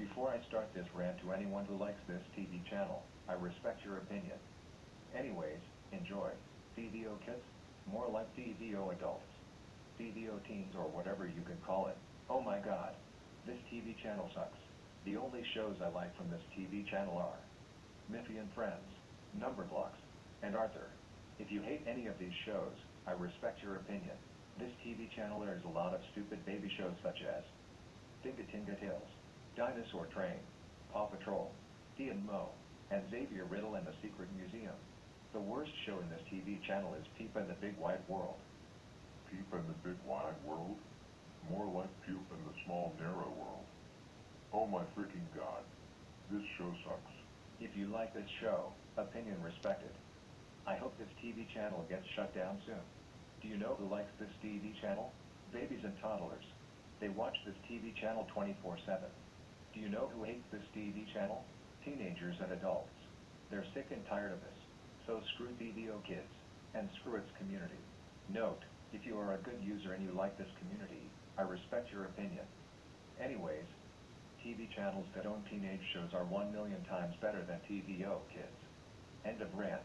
Before I start this rant to anyone who likes this TV channel, I respect your opinion. Anyways, enjoy. TVO kids? More like DVO adults. DVO teens or whatever you can call it. Oh my god. This TV channel sucks. The only shows I like from this TV channel are Miffy and Friends, Number Blocks, and Arthur. If you hate any of these shows, I respect your opinion. This TV channel airs a lot of stupid baby shows such as Tinga Tinga Tales, Dinosaur Train, Paw Patrol, Dee and Mo, and Xavier Riddle and the Secret Museum. The worst show in this TV channel is Peep in the Big Wide World. Peep in the big wide world? More like Peep in the small narrow world. Oh my freaking god. This show sucks. If you like this show, opinion respected. I hope this TV channel gets shut down soon. Do you know who likes this TV channel? Babies and toddlers. They watch this TV channel 24-7. Do you know who hates this TV channel? Teenagers and adults. They're sick and tired of this. So screw TVO kids. And screw its community. Note, if you are a good user and you like this community, I respect your opinion. Anyways, TV channels that own teenage shows are one million times better than TVO kids. End of rant.